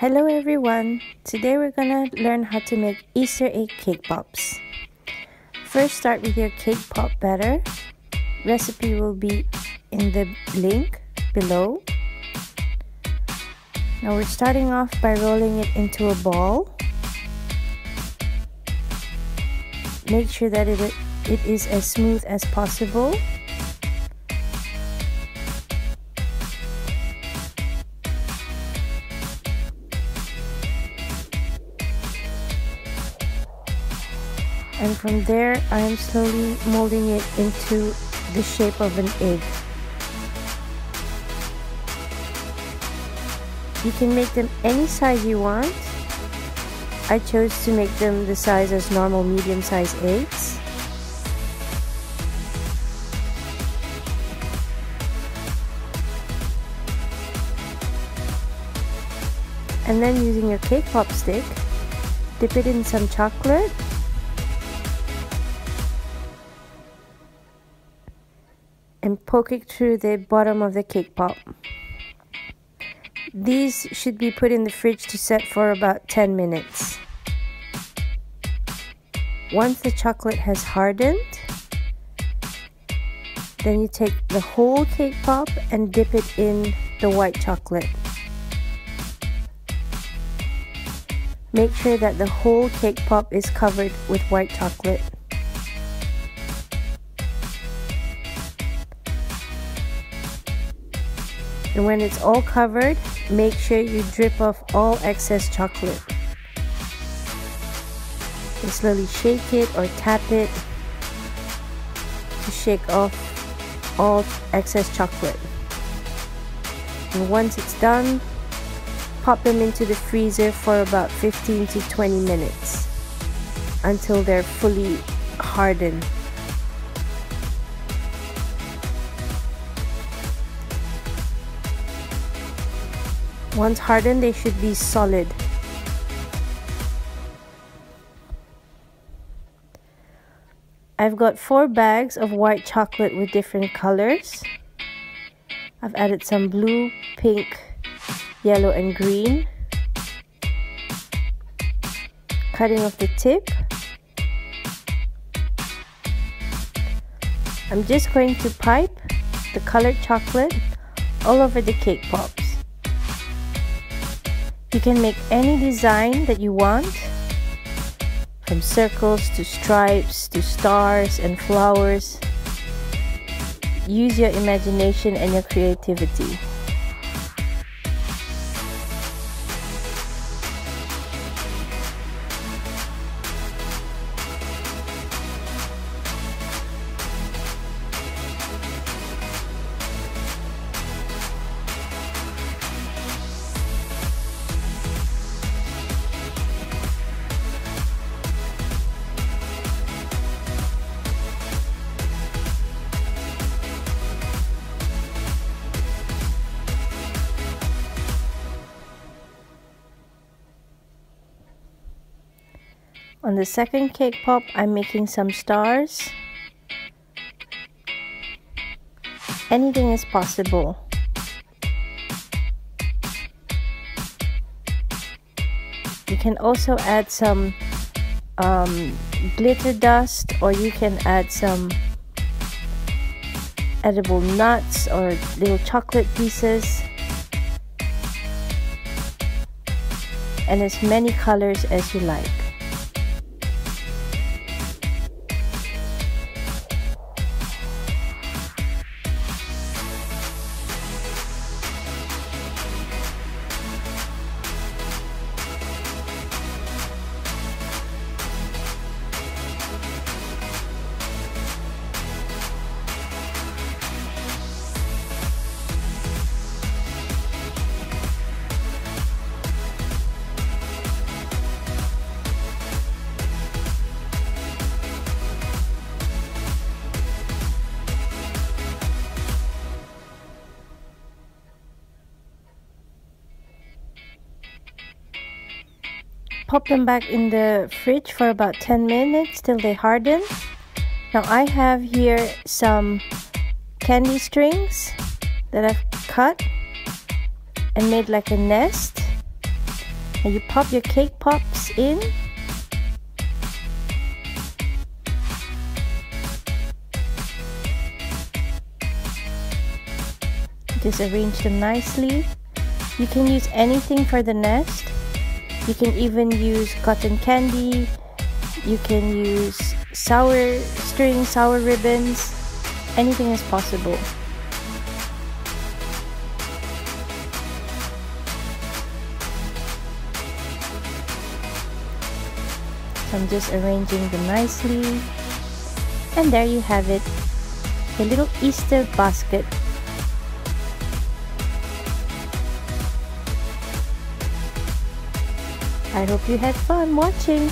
Hello everyone! Today we're gonna learn how to make Easter egg cake pops. First start with your cake pop batter. Recipe will be in the link below. Now we're starting off by rolling it into a ball. Make sure that it, it is as smooth as possible. And from there I am slowly molding it into the shape of an egg. You can make them any size you want. I chose to make them the size as normal medium size eggs. And then using your cake pop stick, dip it in some chocolate and poke it through the bottom of the cake pop. These should be put in the fridge to set for about 10 minutes. Once the chocolate has hardened, then you take the whole cake pop and dip it in the white chocolate. Make sure that the whole cake pop is covered with white chocolate. And when it's all covered, make sure you drip off all excess chocolate. And slowly shake it or tap it to shake off all excess chocolate. And once it's done, pop them into the freezer for about 15 to 20 minutes until they're fully hardened. Once hardened, they should be solid. I've got four bags of white chocolate with different colors. I've added some blue, pink, yellow and green. Cutting off the tip. I'm just going to pipe the colored chocolate all over the cake pop. You can make any design that you want from circles to stripes to stars and flowers. Use your imagination and your creativity. On the second cake pop, I'm making some stars. Anything is possible. You can also add some um, glitter dust or you can add some edible nuts or little chocolate pieces and as many colors as you like. Pop them back in the fridge for about 10 minutes till they harden. Now I have here some candy strings that I've cut and made like a nest. And you pop your cake pops in. Just arrange them nicely. You can use anything for the nest you can even use cotton candy. You can use sour string sour ribbons. Anything is possible. So I'm just arranging them nicely. And there you have it. A little Easter basket I hope you had fun watching.